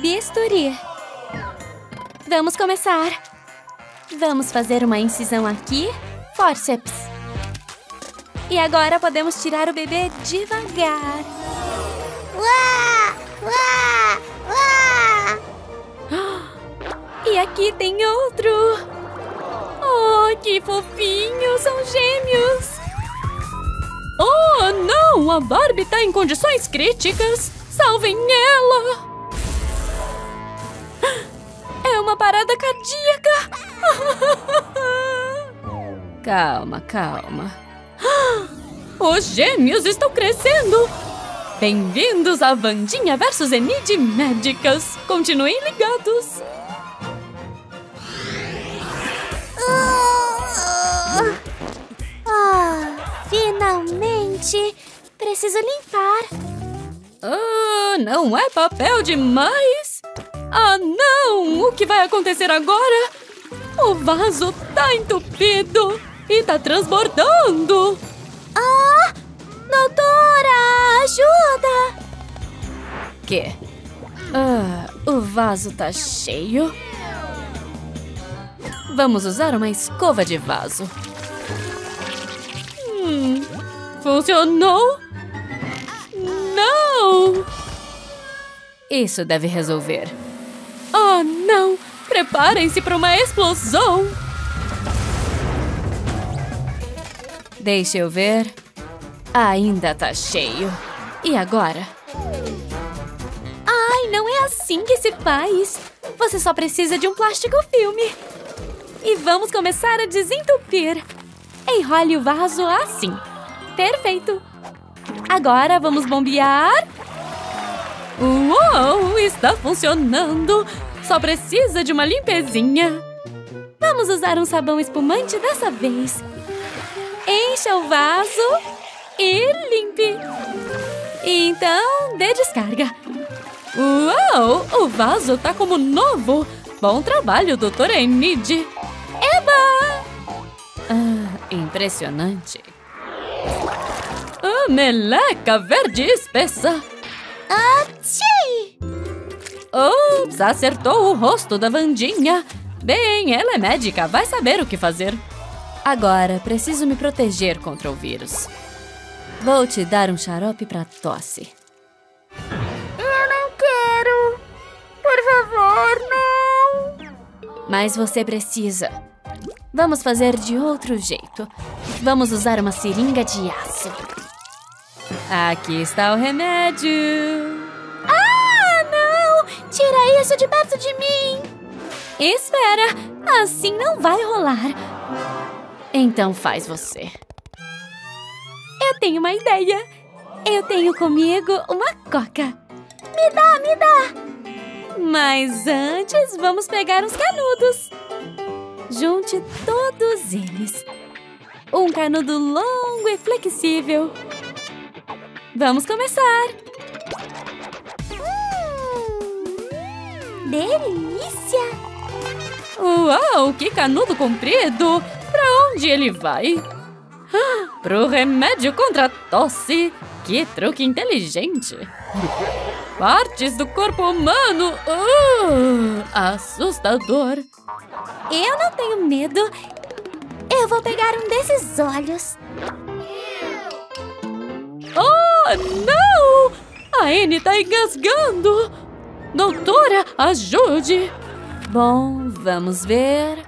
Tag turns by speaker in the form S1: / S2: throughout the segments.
S1: bisturi. Vamos começar. Vamos fazer uma incisão aqui. Forceps. E agora podemos tirar o bebê devagar.
S2: Uá! Uá! Uá!
S1: E aqui tem outro. Oh, que fofinho! São gêmeos. Oh, não! A Barbie está em condições críticas. Salvem ela! Uma parada cardíaca! calma, calma. Os gêmeos estão crescendo! Bem-vindos a Vandinha versus Enid Médicas! Continuem ligados!
S2: Ah, finalmente! Preciso limpar.
S1: Ah, não é papel demais? Ah, não! O que vai acontecer agora? O vaso tá entupido e tá transbordando!
S2: Ah! Doutora, ajuda!
S1: Que? Ah, o vaso tá cheio? Vamos usar uma escova de vaso. Hum, funcionou? Não! Isso deve resolver. Preparem-se para uma explosão! Deixa eu ver. Ainda tá cheio. E agora? Ai, não é assim que se faz. Você só precisa de um plástico filme. E vamos começar a desentupir. Enrole o vaso assim. Perfeito. Agora vamos bombear. Uou, está funcionando. Só precisa de uma limpezinha. Vamos usar um sabão espumante dessa vez. Encha o vaso e limpe. Então, dê descarga. Uau, o vaso tá como novo. Bom trabalho, doutora Enid. Eba! Ah, impressionante. Ah, meleca verde espessa.
S2: Achei!
S1: Ups, acertou o rosto da Vandinha. Bem, ela é médica, vai saber o que fazer. Agora, preciso me proteger contra o vírus. Vou te dar um xarope para tosse.
S2: Eu não quero! Por favor, não!
S1: Mas você precisa. Vamos fazer de outro jeito. Vamos usar uma seringa de aço. Aqui está o remédio.
S2: Tira isso de perto de mim!
S1: Espera! Assim não vai rolar. Então faz você. Eu tenho uma ideia. Eu tenho comigo uma coca.
S2: Me dá, me dá!
S1: Mas antes, vamos pegar uns canudos. Junte todos eles. Um canudo longo e flexível. Vamos começar.
S2: Delícia!
S1: Uau, que canudo comprido! Pra onde ele vai? Ah, pro remédio contra a tosse. Que truque inteligente. Partes do corpo humano. Uh, assustador.
S2: Eu não tenho medo. Eu vou pegar um desses olhos.
S1: Oh, não! A Anne tá engasgando! Doutora, ajude! Bom, vamos ver.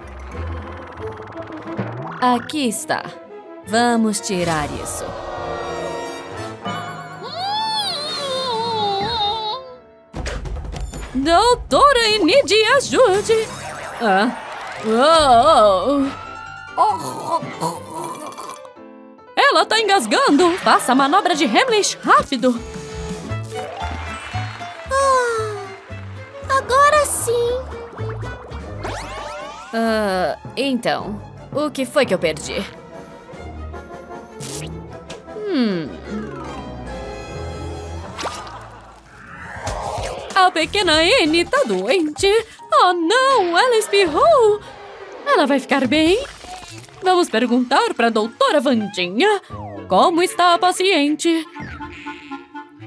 S1: Aqui está. Vamos tirar isso. Doutora Enid, ajude! Ah. Oh. Ela tá engasgando! Faça a manobra de Hamlet rápido!
S2: Agora sim!
S1: Ah, então, o que foi que eu perdi? Hum. A pequena Anne tá doente. Oh, não! Ela espirrou! Ela vai ficar bem? Vamos perguntar pra doutora Vandinha como está a paciente.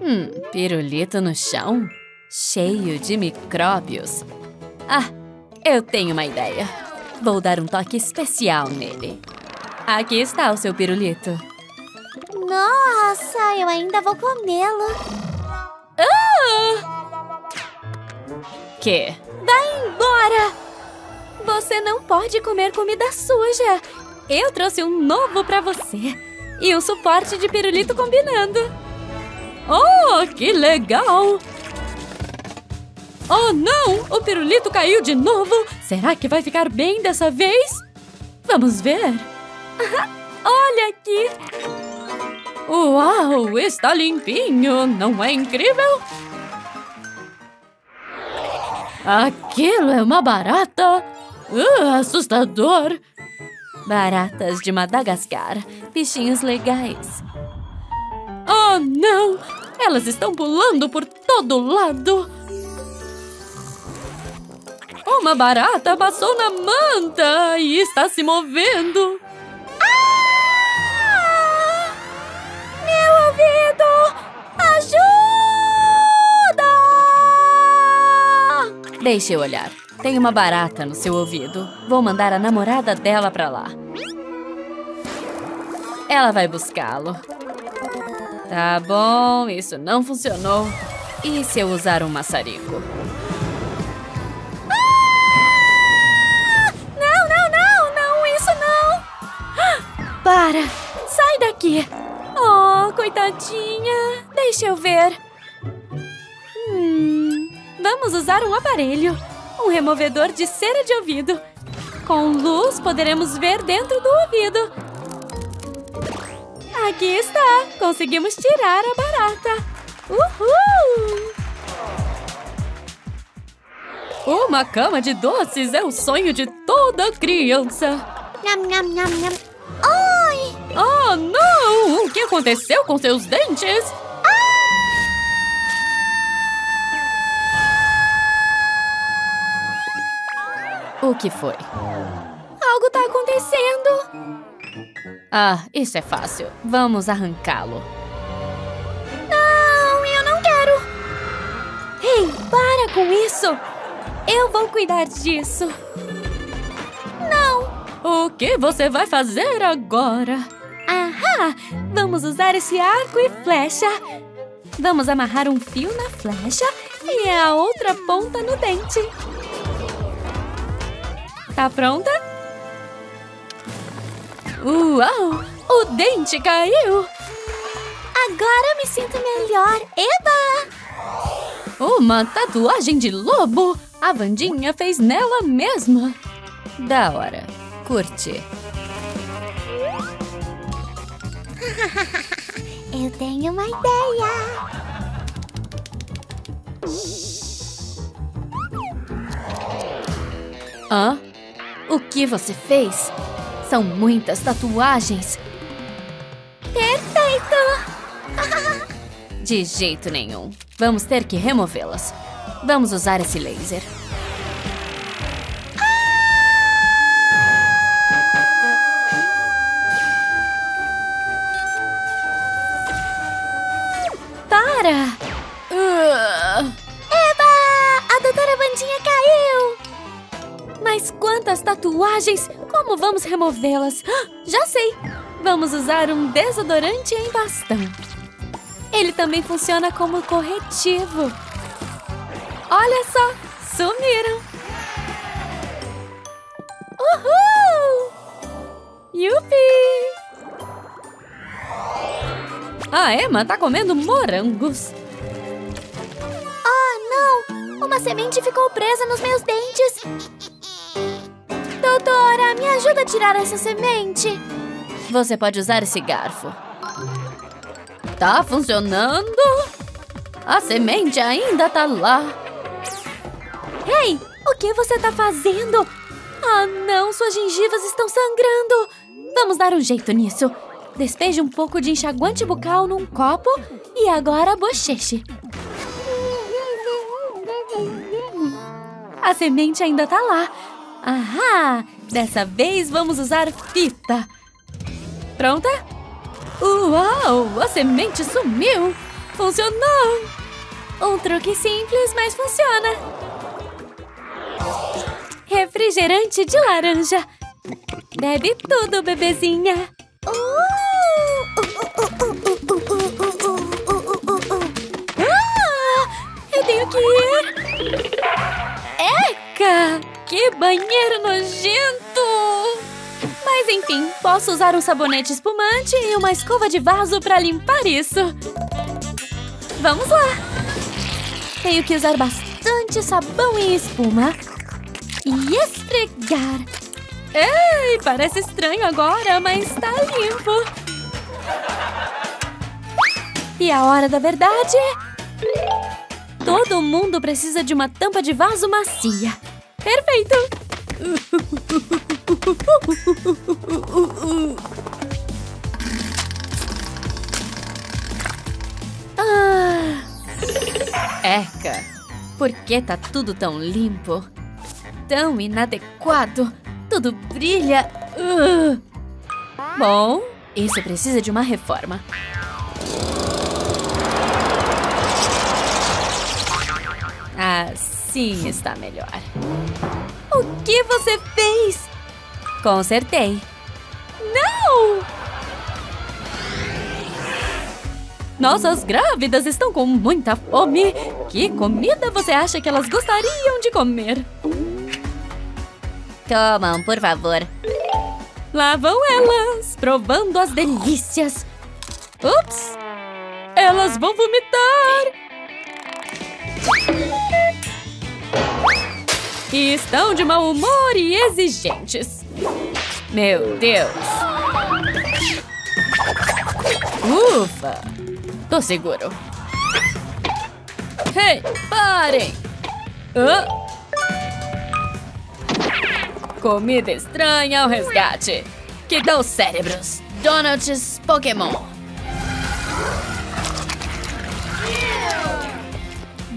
S1: Hum, pirulito no chão? Cheio de micróbios. Ah, eu tenho uma ideia. Vou dar um toque especial nele. Aqui está o seu pirulito.
S2: Nossa, eu ainda vou comê-lo.
S1: Ah! Que?
S2: Vai embora!
S1: Você não pode comer comida suja. Eu trouxe um novo para você. E um suporte de pirulito combinando. Oh, que legal! Oh, não! O pirulito caiu de novo! Será que vai ficar bem dessa vez? Vamos ver! Olha aqui! Uau! Está limpinho! Não é incrível? Aquilo é uma barata! Uh, assustador! Baratas de Madagascar. Bichinhos legais. Oh, não! Elas estão pulando por todo lado! Uma barata passou na manta e está se movendo.
S2: Ah! Meu ouvido! Ajuda!
S1: Deixe eu olhar. Tem uma barata no seu ouvido. Vou mandar a namorada dela pra lá. Ela vai buscá-lo. Tá bom, isso não funcionou. E se eu usar um maçarico? Para! Sai daqui! Oh, coitadinha! Deixa eu ver. Hum, vamos usar um aparelho. Um removedor de cera de ouvido. Com luz, poderemos ver dentro do ouvido. Aqui está! Conseguimos tirar a barata. Uhul! Uma cama de doces é o sonho de toda criança.
S2: Nham, nham, nham, nham.
S1: Não! O que aconteceu com seus dentes? Ah! O que foi?
S2: Algo tá acontecendo!
S1: Ah, isso é fácil. Vamos arrancá-lo.
S2: Não, eu não quero! Ei, para com isso! Eu vou cuidar disso! Não!
S1: O que você vai fazer agora?
S2: Ahá! Vamos usar esse arco e flecha. Vamos amarrar um fio na flecha e a outra ponta no dente.
S1: Tá pronta? Uau! O dente caiu!
S2: Agora me sinto melhor. Eba!
S1: Uma tatuagem de lobo! A Vandinha fez nela mesma. Da hora. Curte.
S2: Eu tenho uma ideia.
S1: Hã? O que você fez? São muitas tatuagens.
S2: Perfeito!
S1: De jeito nenhum. Vamos ter que removê-las. Vamos usar esse laser. Como vamos removê-las? Ah, Já sei! Vamos usar um desodorante em bastão. Ele também funciona como corretivo. Olha só! Sumiram! Uhul! Yupi! A Emma tá comendo morangos.
S2: Oh, não! Uma semente ficou presa nos meus dentes. Me ajuda a tirar essa semente.
S1: Você pode usar esse garfo. Tá funcionando? A semente ainda tá lá.
S2: Ei, o que você tá fazendo?
S1: Ah, não, suas gengivas estão sangrando. Vamos dar um jeito nisso. Despeje um pouco de enxaguante bucal num copo e agora bocheche. A semente ainda tá lá. Ahá! Dessa vez vamos usar fita. Pronta? Uau! A semente sumiu! Funcionou! Um truque simples, mas funciona. Refrigerante de laranja. Bebe tudo, bebezinha. Ah, eu tenho que ir. Eca! Que banheiro nojento! Mas enfim, posso usar um sabonete espumante e uma escova de vaso para limpar isso. Vamos lá! Tenho que usar bastante sabão e espuma. E esfregar. Ei, parece estranho agora, mas está limpo. E a hora da verdade? Todo mundo precisa de uma tampa de vaso macia. Perfeito! Ah. Eca, por que tá tudo tão limpo? Tão inadequado? Tudo brilha. Uh. Bom, isso precisa de uma reforma. Assim está melhor. O que você fez? Consertei. Não! Nossas grávidas estão com muita fome. Que comida você acha que elas gostariam de comer? Tomam, por favor. Lá vão elas, provando as delícias. Ups! Elas vão vomitar! E estão de mau humor e exigentes. Meu Deus! Ufa! Tô seguro. Hey, parem! Hã? Comida estranha ao resgate. Que os cérebros. Donuts Pokémon.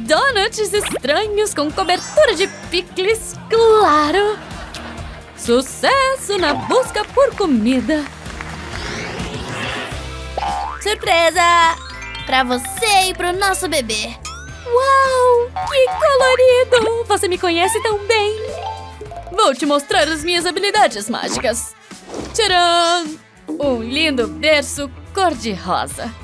S1: Donuts estranhos com cobertura de picles, claro! Sucesso na busca por comida!
S3: Surpresa! Pra você e pro nosso bebê!
S1: Uau! Que colorido! Você me conhece tão bem! Vou te mostrar as minhas habilidades mágicas! Tcharam! Um lindo berço cor-de-rosa!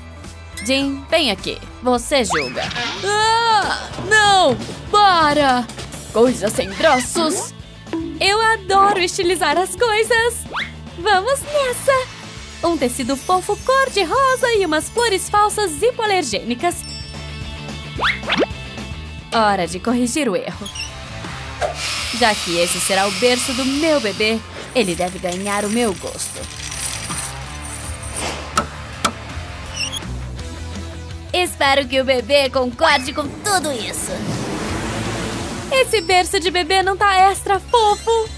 S1: Jim, vem aqui. Você julga. Ah, não! Para! Coisas sem braços! Eu adoro estilizar as coisas! Vamos nessa! Um tecido fofo cor-de-rosa e umas flores falsas hipoalergênicas. Hora de corrigir o erro. Já que esse será o berço do meu bebê, ele deve ganhar o meu gosto.
S3: Espero que o bebê concorde com tudo isso.
S1: Esse berço de bebê não tá extra fofo.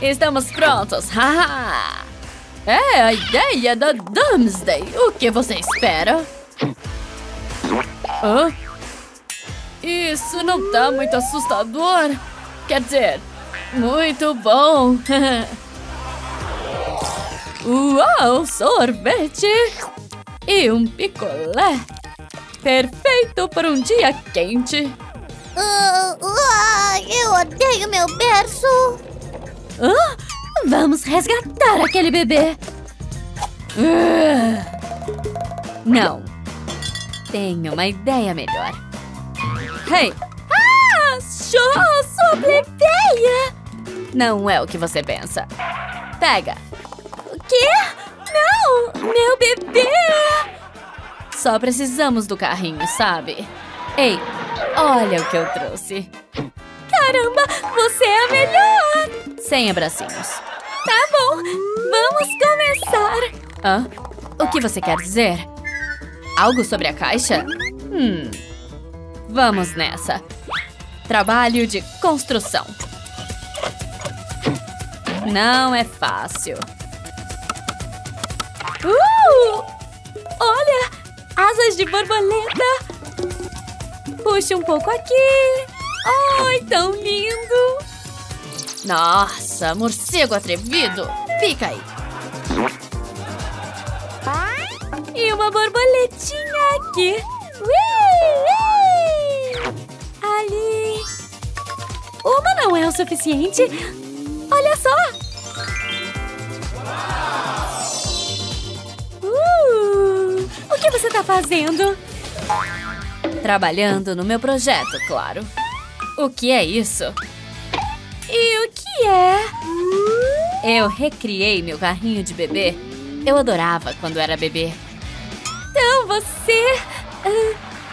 S1: Estamos prontos, haha! é a ideia da Doomsday. O que você espera? Hã? Isso não tá muito assustador. Quer dizer, muito bom. Uau, sorvete! E um picolé. Perfeito para um dia quente.
S3: Uh, uh, eu odeio meu berço.
S1: Vamos resgatar aquele bebê. Uh, não. Tenho uma ideia melhor. Hey! Ah! Show! Sua plebeia! Não é o que você pensa. Pega. O quê? Não! Meu bebê! Só precisamos do carrinho, sabe? Ei, olha o que eu trouxe. Caramba, você é a melhor! Sem abracinhos. Tá bom, vamos começar. Hã? O que você quer dizer? Algo sobre a caixa? Hum. Vamos nessa. Trabalho de construção. Não é fácil. Uh! Olha! Asas de borboleta! Puxa um pouco aqui. Ai, tão lindo! Nossa, morcego atrevido! Fica aí! E uma borboletinha aqui! Ui, ui. detalhe. Uma não é o suficiente. Olha só! O que você tá fazendo?
S2: Trabalhando no meu projeto, claro. O que é isso?
S1: E o que é?
S2: Eu recriei meu carrinho de bebê. Eu adorava quando era bebê.
S1: Então você...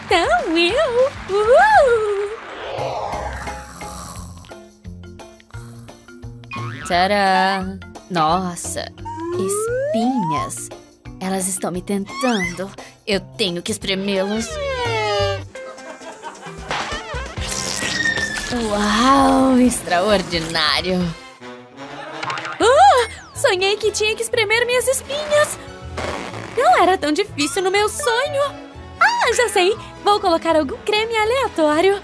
S1: Então eu... Uh!
S2: Tcharam! Nossa, espinhas. Elas estão me tentando. Eu tenho que espremê-los. Uau, extraordinário!
S1: Ah, sonhei que tinha que espremer minhas espinhas. Não era tão difícil no meu sonho. Ah, já sei. Vou colocar algum creme aleatório.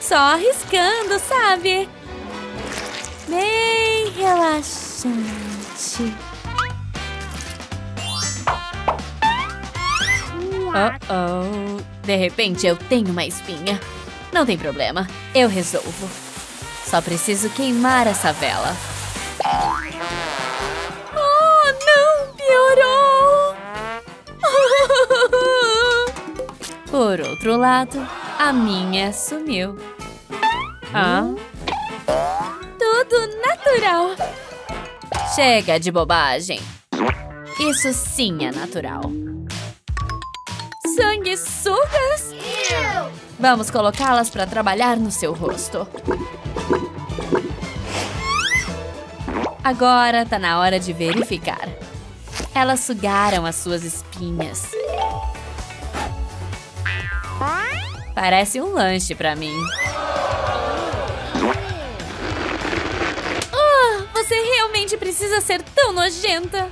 S1: Só arriscando, sabe? Bem relaxante.
S2: Oh, oh. De repente eu tenho uma espinha. Não tem problema, eu resolvo. Só preciso queimar essa vela.
S1: Oh, não! Piorou!
S2: Por outro lado, a minha sumiu. Ah?
S1: Tudo natural.
S2: Chega de bobagem. Isso sim é natural.
S1: Sanguessugas?
S2: Vamos colocá-las para trabalhar no seu rosto. Agora tá na hora de verificar. Elas sugaram as suas espinhas. Parece um lanche para mim.
S1: Ah, você realmente precisa ser tão nojenta.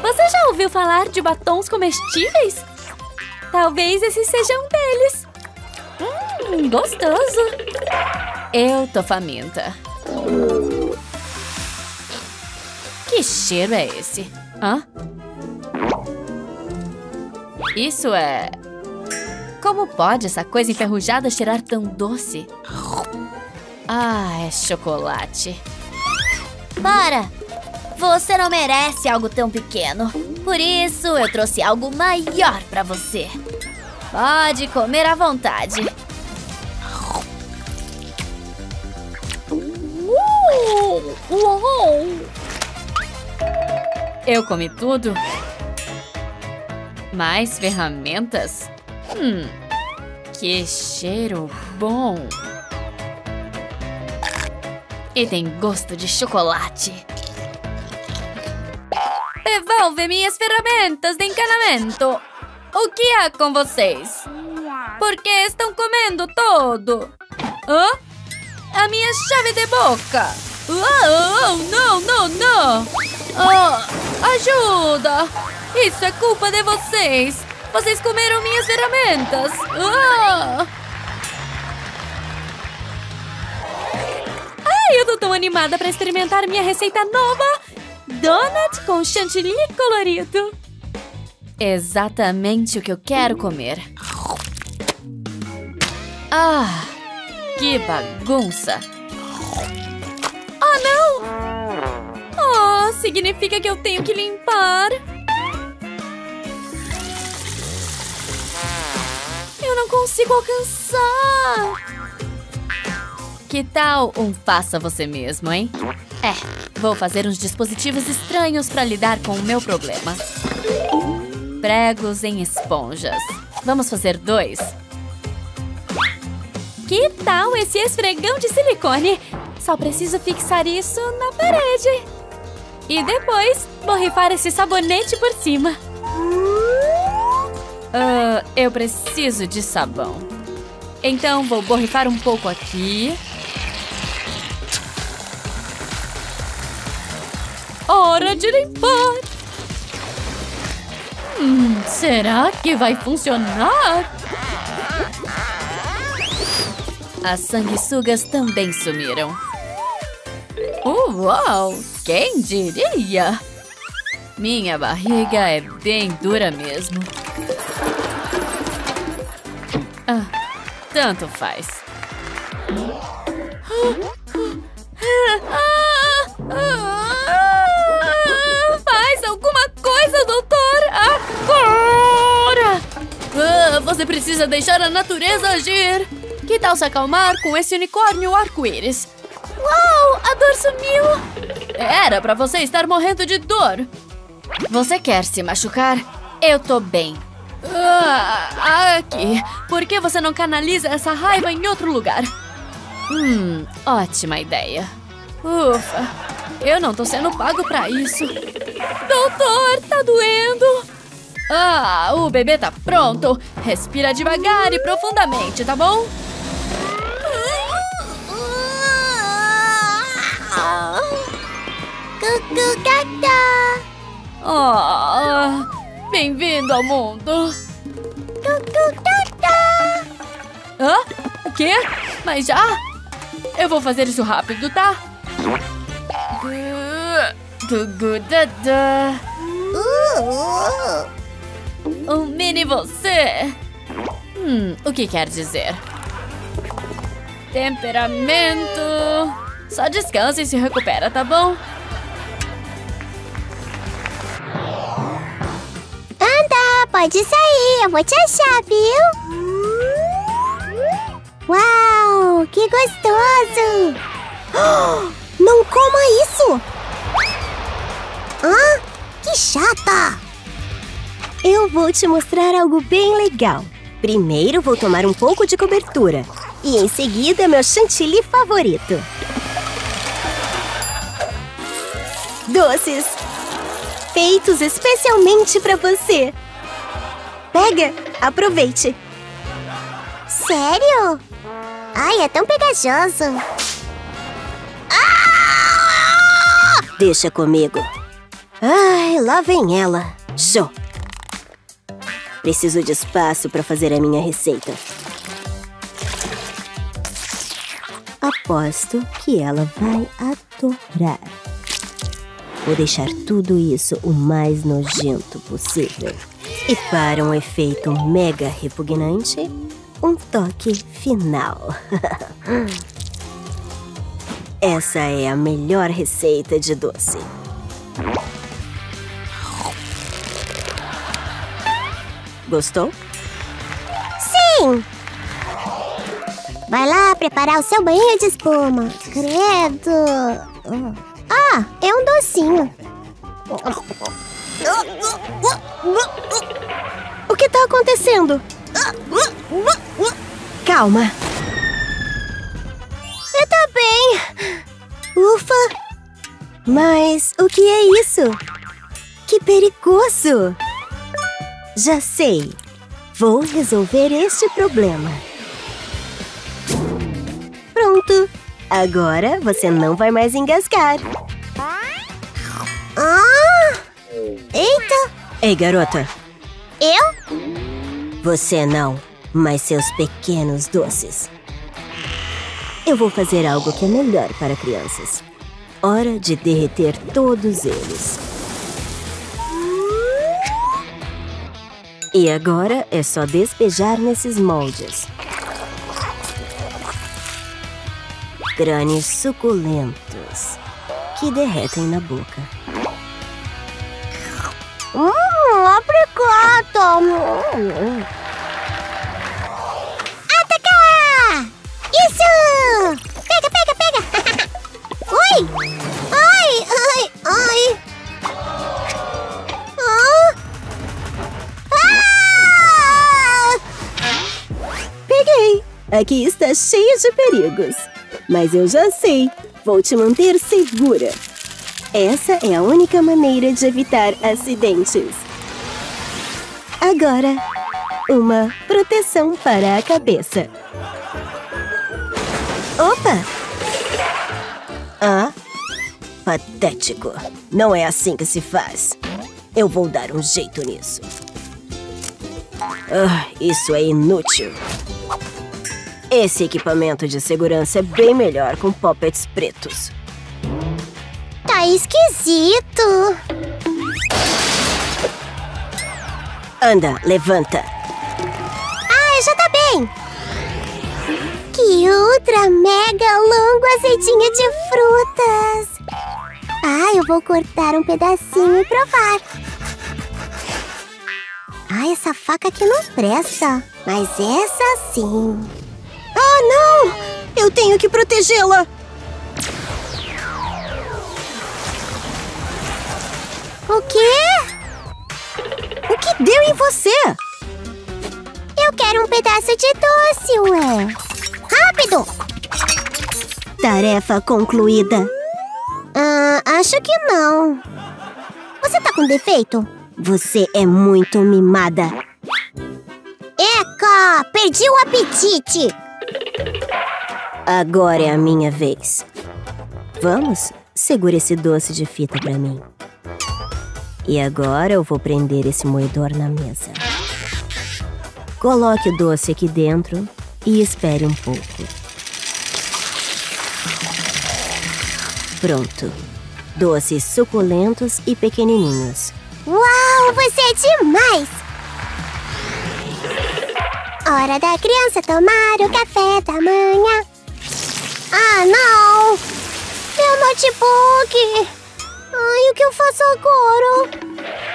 S1: Você já ouviu falar de batons comestíveis? Talvez esse seja um deles. Hum, gostoso.
S2: Eu tô faminta. Que cheiro é esse? Hã? Isso é... Como pode essa coisa enferrujada cheirar tão doce? Ah, é chocolate.
S4: Para! Você não merece algo tão pequeno. Por isso, eu trouxe algo maior pra você. Pode comer à vontade.
S1: Uh, uou!
S2: Eu comi tudo? Mais ferramentas? Hum, que cheiro bom! E tem gosto de chocolate.
S1: Devolve minhas ferramentas de encanamento. O que há com vocês? Por que estão comendo todo? Hã? A minha chave de boca! Oh, não, não, não! Oh, ajuda! Isso é culpa de vocês! Vocês comeram minhas ferramentas! Oh! Ai, eu tô tão animada para experimentar minha receita nova! Donut com chantilly colorido!
S2: Exatamente o que eu quero comer. Ah, que bagunça!
S1: Oh, não! Oh, significa que eu tenho que limpar. Eu não consigo alcançar.
S2: Que tal um faça você mesmo, hein? É, vou fazer uns dispositivos estranhos para lidar com o meu problema. Pregos em esponjas. Vamos fazer dois?
S1: Que tal esse esfregão de silicone? Só preciso fixar isso na parede. E depois, borrifar esse sabonete por cima.
S2: Uh, eu preciso de sabão. Então, vou borrifar um pouco aqui.
S1: Hora de limpar! Hum, será que vai funcionar?
S2: As sanguessugas também sumiram. Uau! Quem diria? Minha barriga é bem dura mesmo. Ah,
S1: tanto faz.
S5: Faz alguma coisa, doutor! Agora!
S1: Ah, você precisa deixar a natureza agir. Que tal se acalmar com esse unicórnio arco-íris?
S5: Uau! A dor sumiu!
S1: Era pra você estar morrendo de dor. Você quer se machucar? Eu tô bem. Ah, aqui. Por que você não canaliza essa raiva em outro lugar? Hum, ótima ideia. Ufa, eu não tô sendo pago pra isso.
S5: Doutor, tá doendo!
S1: Ah, o bebê tá pronto. Respira devagar e profundamente, tá bom?
S4: Cucu cacá.
S1: Oh, bem-vindo ao mundo.
S4: Cucu cacá.
S1: Hã? O quê? Mas já? Eu vou fazer isso rápido, tá? Gugu dada.
S4: Uh,
S1: Um mini você. Hum, o que quer dizer? Temperamento. Só descansa e se recupera, tá bom?
S4: Anda, pode sair, eu vou te achar, viu? Uau, que gostoso! Não coma isso! Ah, que chata! Eu vou te mostrar algo bem legal. Primeiro vou tomar um pouco de cobertura. E em seguida, meu chantilly favorito. Doces! Feitos especialmente para você. Pega, aproveite. Sério? Ai, é tão pegajoso. Ah! Deixa comigo. Ai, lá vem ela. Show. Preciso de espaço para fazer a minha receita. Aposto que ela vai adorar. Vou deixar tudo isso o mais nojento possível. E para um efeito mega repugnante, um toque final. Essa é a melhor receita de doce. Gostou? Sim! Vai lá preparar o seu banho de espuma. Credo! Ah, é um docinho. O que tá acontecendo? Calma. Eu tô bem. Ufa! Mas o que é isso? Que perigoso! Já sei. Vou resolver este problema. Pronto. Agora você não vai mais engasgar. Ah! Eita! Ei, garota. Eu? Você não, mas seus pequenos doces. Eu vou fazer algo que é melhor para crianças. Hora de derreter todos eles. E agora é só despejar nesses moldes. Crânios suculentos que derretem na boca. Hum, apricota!
S6: Aqui está cheia de perigos. Mas eu já sei. Vou te manter segura. Essa é a única maneira de evitar acidentes. Agora, uma proteção para a cabeça. Opa!
S4: Ah? Patético. Não é assim que se faz. Eu vou dar um jeito nisso. Ah, isso é inútil. Esse equipamento de segurança é bem melhor com poppets pretos. Tá esquisito. Anda, levanta. Ah, já tá bem.
S3: Que ultra mega longo azeitinho de frutas! Ah, eu vou cortar um pedacinho e provar. Ah, essa faca aqui não presta, mas essa sim.
S4: Ah, não! Eu tenho que protegê-la!
S3: O quê?
S4: O que deu em você?
S3: Eu quero um pedaço de doce, ué. Rápido!
S4: Tarefa concluída.
S3: Ah, acho que não. Você tá com defeito?
S4: Você é muito mimada.
S3: Eca! Perdi o apetite!
S4: Agora é a minha vez. Vamos? Segura esse doce de fita pra mim. E agora eu vou prender esse moedor na mesa. Coloque o doce aqui dentro e espere um pouco. Pronto. Doces suculentos e pequenininhos.
S3: Uau, você é demais! Hora da criança tomar o café da manhã. Ah, não! Meu notebook! Ai, o que eu faço agora?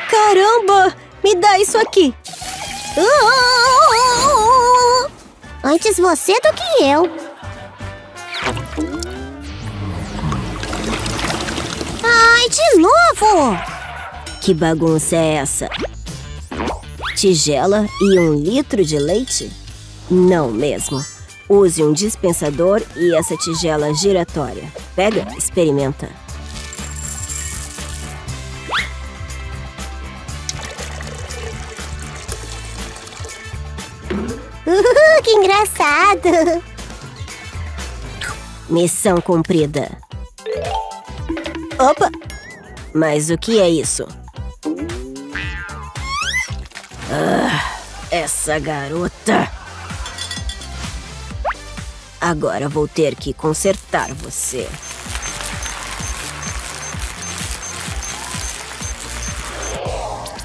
S4: Caramba! Me dá isso aqui!
S3: Antes você do que eu. Ai, de novo!
S4: Que bagunça é essa? Tigela e um litro de leite? Não mesmo. Use um dispensador e essa tigela giratória. Pega, experimenta.
S3: Uh, que engraçado!
S4: Missão cumprida. Opa! Mas o que é isso? Ah, essa garota! Agora vou ter que consertar você.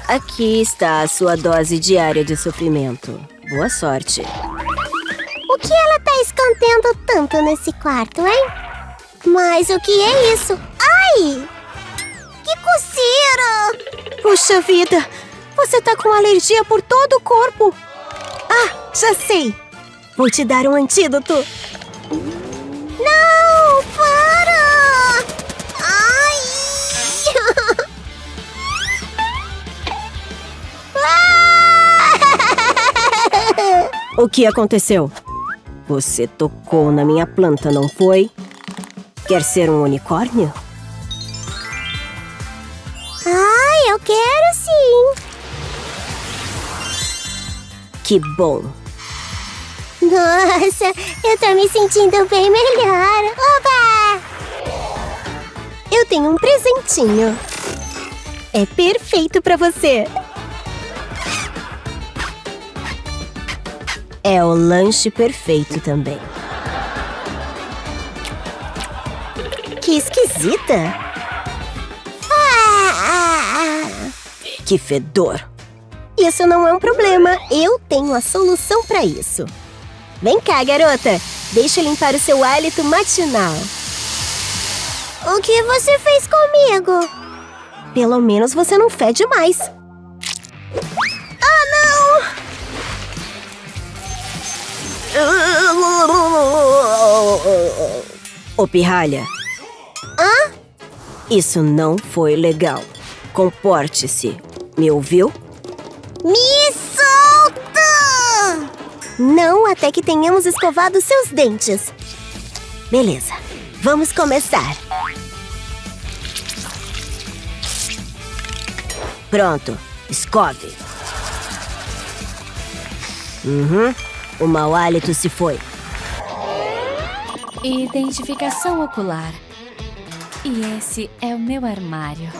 S4: Aqui está a sua dose diária de sofrimento. Boa sorte.
S3: O que ela tá escondendo tanto nesse quarto, hein? Mas o que é isso? Ai! Que coceira!
S4: Puxa vida! Você tá com alergia por todo o corpo! Ah, já sei! Vou te dar um antídoto!
S3: Não! Para! Ai! Ah!
S4: O que aconteceu? Você tocou na minha planta, não foi? Quer ser um unicórnio?
S3: Ai, eu quero sim!
S4: Que bom!
S3: Nossa, eu tô me sentindo bem melhor! Oba!
S4: Eu tenho um presentinho. É perfeito pra você. É o lanche perfeito também. Que esquisita!
S3: Ah, ah, ah.
S4: Que fedor! Isso não é um problema. Eu tenho a solução pra isso. Vem cá, garota. Deixa eu limpar o seu hálito matinal.
S3: O que você fez comigo?
S4: Pelo menos você não fede mais.
S3: Ah, não!
S4: Ô, pirralha.
S3: Hã?
S4: Isso não foi legal. Comporte-se. Me ouviu? Não até que tenhamos escovado seus dentes. Beleza, vamos começar. Pronto, escove. Uhum, o mau hálito se foi.
S2: Identificação ocular. E esse é o meu armário.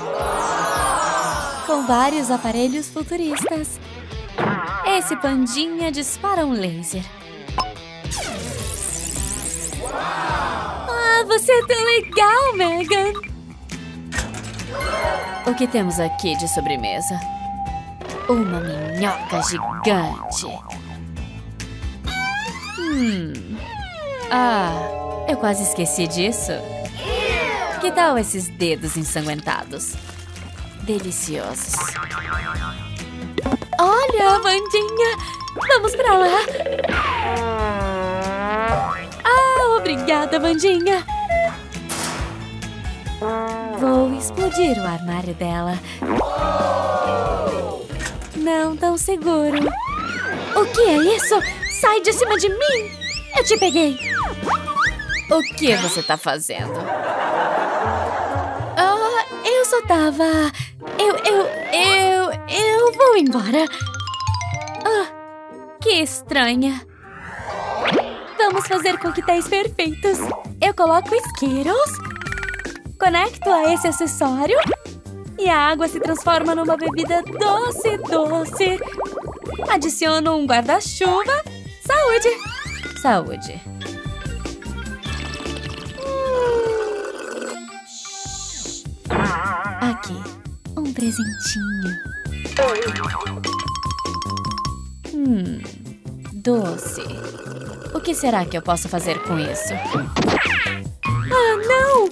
S2: Com vários aparelhos futuristas. Esse pandinha dispara um laser. Ah, você é tão legal, Megan! O que temos aqui de sobremesa? Uma minhoca gigante. Hum, Ah, eu quase esqueci disso. Que tal esses dedos ensanguentados? Deliciosos.
S1: Olha, Vandinha! Vamos pra lá! Ah, obrigada, Vandinha!
S2: Vou explodir o armário dela.
S1: Não tão seguro. O que é isso? Sai de cima de mim! Eu te peguei!
S2: O que você tá fazendo?
S1: Ah, eu só tava... Eu, eu, eu, vou embora. Ah, que estranha. Vamos fazer coquetéis perfeitos. Eu coloco isqueiros, conecto a esse acessório e a água se transforma numa bebida doce, doce. Adiciono um guarda-chuva. Saúde!
S2: Saúde.
S1: Aqui, um presentinho.
S2: Hum, doce. O que será que eu posso fazer com isso?
S1: Ah, não!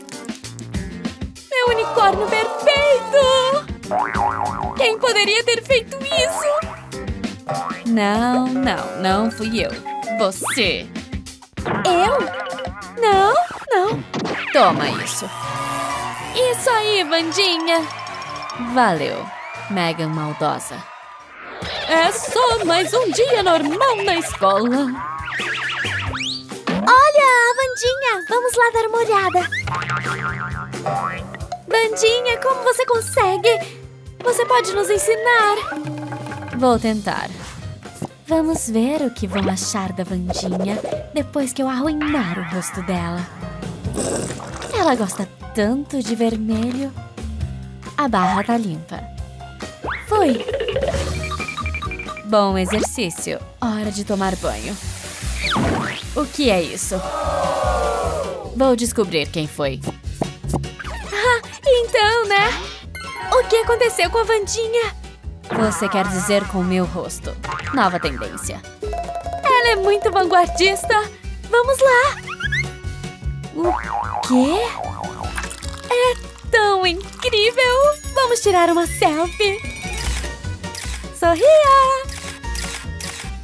S1: Meu unicórnio perfeito! Quem poderia ter feito isso?
S2: Não, não, não fui eu. Você.
S1: Eu? Não, não.
S2: Toma isso.
S1: Isso aí, Vandinha.
S2: Valeu, Megan maldosa.
S1: É só mais um dia normal na escola.
S3: Olha, a Vandinha! Vamos lá dar uma olhada.
S1: Vandinha, como você consegue? Você pode nos ensinar?
S2: Vou tentar.
S1: Vamos ver o que vão achar da Vandinha depois que eu arruinar o rosto dela. Ela gosta tanto de vermelho. A barra tá limpa. Fui.
S2: Bom exercício. Hora de tomar banho. O que é isso? Vou descobrir quem foi.
S1: Ah, então, né? O que aconteceu com a Vandinha?
S2: Você quer dizer com o meu rosto. Nova tendência.
S1: Ela é muito vanguardista. Vamos lá. O quê? É tão incrível. Vamos tirar uma selfie. Sorria.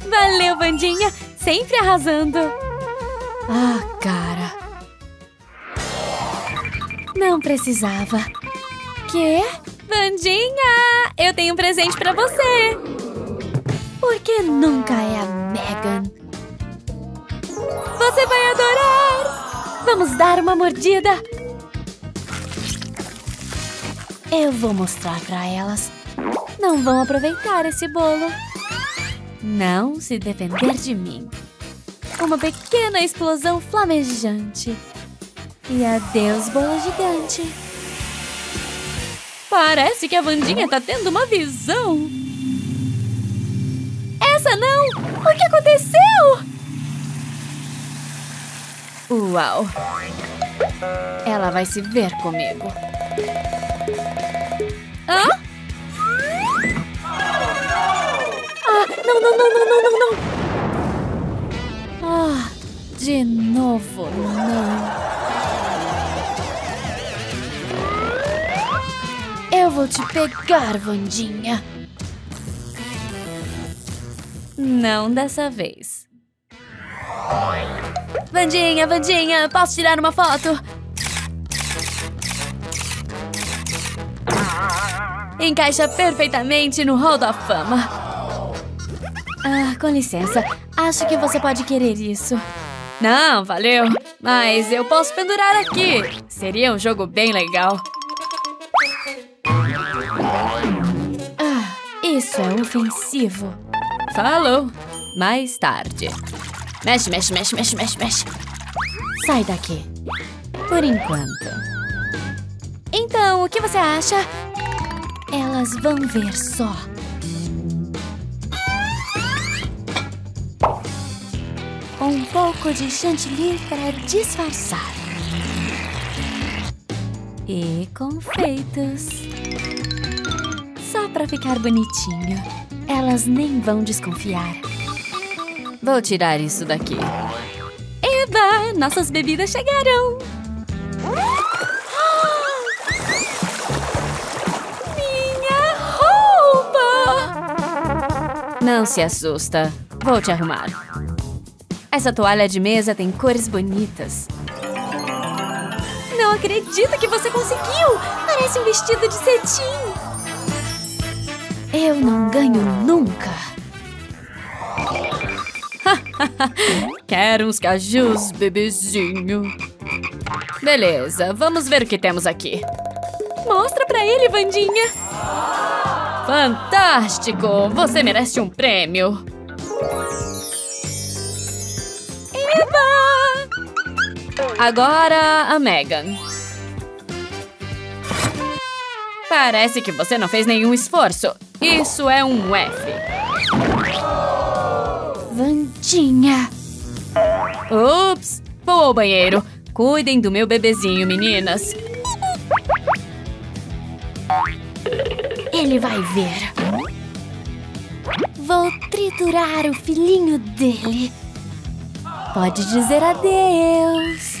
S1: Valeu, Vandinha. Sempre arrasando.
S2: Ah, cara.
S1: Não precisava. Quê? Vandinha, eu tenho um presente pra você. Porque nunca é a Megan. Você vai adorar. Vamos dar uma mordida. Eu vou mostrar pra elas. Não vão aproveitar esse bolo. Não se defender de mim. Uma pequena explosão flamejante. E adeus, bolo gigante. Parece que a Vandinha tá tendo uma visão. Essa não! O que aconteceu?
S2: Uau! Ela vai se ver comigo.
S1: Hã? Não, não, não, não, não, não, não. Ah, de novo, não. Eu vou te pegar, Vandinha.
S2: Não dessa vez.
S1: Vandinha, Vandinha, posso tirar uma foto? Encaixa perfeitamente no Hall da Fama. Ah, com licença. Acho que você pode querer isso. Não, valeu. Mas eu posso pendurar aqui. Seria um jogo bem legal. Ah, isso é ofensivo.
S2: Falou. Mais tarde.
S1: Mexe, mexe, mexe, mexe, mexe, mexe. Sai daqui.
S2: Por enquanto.
S1: Então, o que você acha? Elas vão ver só. Um pouco de chantilly para disfarçar. E confeitos. Só para ficar bonitinho. Elas nem vão desconfiar.
S2: Vou tirar isso daqui.
S7: Eba! Nossas bebidas chegaram! Minha roupa!
S1: Não se assusta. Vou te arrumar. Essa toalha de mesa tem cores bonitas.
S7: Não acredito que você conseguiu! Parece um vestido de cetim!
S1: Eu não ganho nunca.
S7: Quero uns cajus, bebezinho.
S1: Beleza, vamos ver o que temos aqui.
S7: Mostra pra ele, Vandinha.
S1: Fantástico! Você merece um prêmio. Agora a Megan. Parece que você não fez nenhum esforço. Isso é um F.
S7: Vandinha.
S1: Ups! Vou ao banheiro. Cuidem do meu bebezinho, meninas.
S7: Ele vai ver. Vou triturar o filhinho dele. Pode dizer adeus.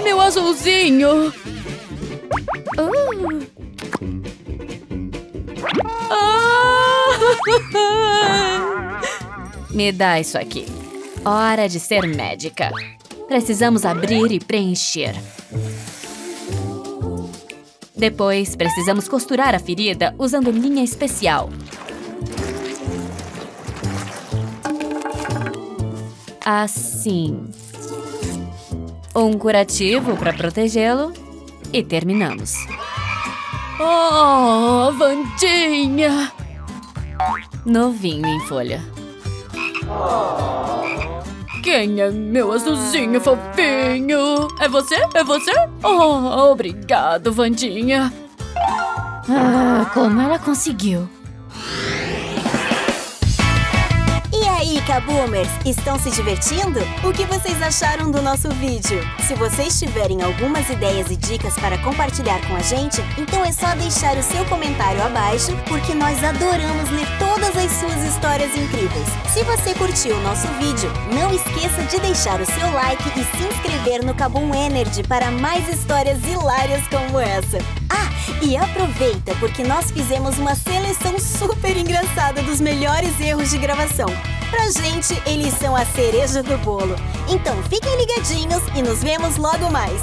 S1: Meu azulzinho?
S7: Uh.
S1: Ah! Me dá isso aqui. Hora de ser médica. Precisamos abrir e preencher. Depois, precisamos costurar a ferida usando linha especial. Assim. Um curativo para protegê-lo. E terminamos.
S7: Oh, Vandinha!
S1: Novinho em folha.
S7: Quem é meu azulzinho fofinho? É você? É você? Oh, obrigado, Vandinha.
S1: Ah, como ela conseguiu?
S4: Aí, Kaboomers, estão se divertindo? O que vocês acharam do nosso vídeo? Se vocês tiverem algumas ideias e dicas para compartilhar com a gente, então é só deixar o seu comentário abaixo, porque nós adoramos ler todas as suas histórias incríveis. Se você curtiu o nosso vídeo, não esqueça de deixar o seu like e se inscrever no Kaboom Energy para mais histórias hilárias como essa. Ah, e aproveita, porque nós fizemos uma seleção super engraçada dos melhores erros de gravação. Pra gente, eles são a cereja do bolo. Então fiquem ligadinhos e nos vemos logo mais.